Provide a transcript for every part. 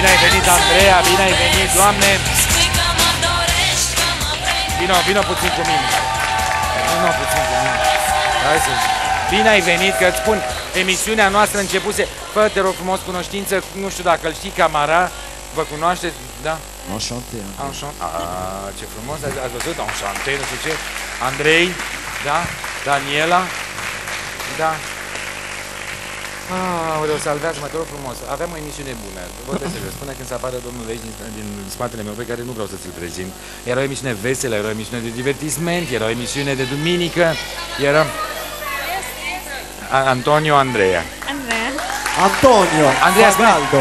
Bine ai venit, Andreea, bine ai venit, Doamne! Vino, vino puțin cu mine. Vino puțin cu mine. Hai să... Bine ai venit, că îți spun, emisiunea noastră începuse, fă te rog frumos cunoștință, nu știu dacă îl știi, Camara, vă cunoașteți, da? Enchanté. Enchanté. Ah, ce frumos, ați, ați văzut, enchanté, nu știu ce. Andrei, da? Daniela, da? Ah, o salvează-mă, te rog frumos. Aveam o emisiune bună. Vorbesc serios. Până când se apare domnul Vești din, din spatele meu, pe care nu vreau să ți-l prezint. Era o emisiune veselă, era o emisiune de divertisment, era o emisiune de duminică, era... A- Antonio Andreea. Andreea. Antonio. Andreea, spune, Fagaldo.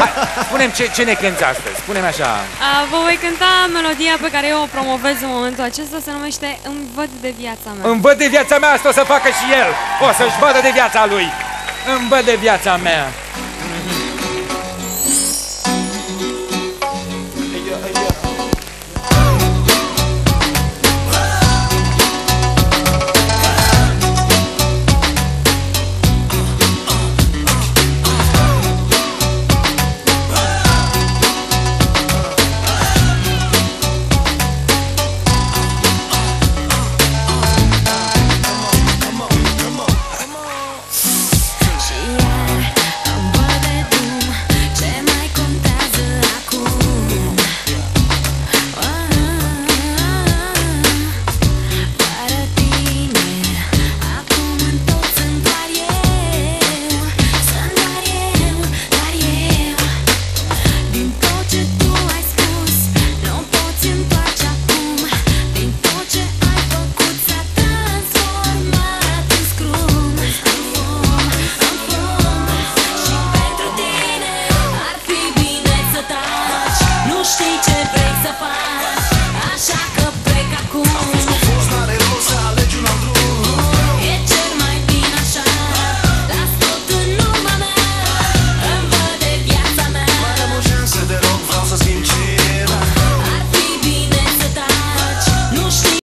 hai, spune-mi ce, ce ne cânti astăzi? Spune-mi așa. A, Vă voi cânta melodia pe care eu o promovez în momentul acesta, se numește Îmi văd de viața mea. Îmi văd de viața mea, asta o să facă și el. O să-și vadă de viața lui. Îmi văd de viața mea.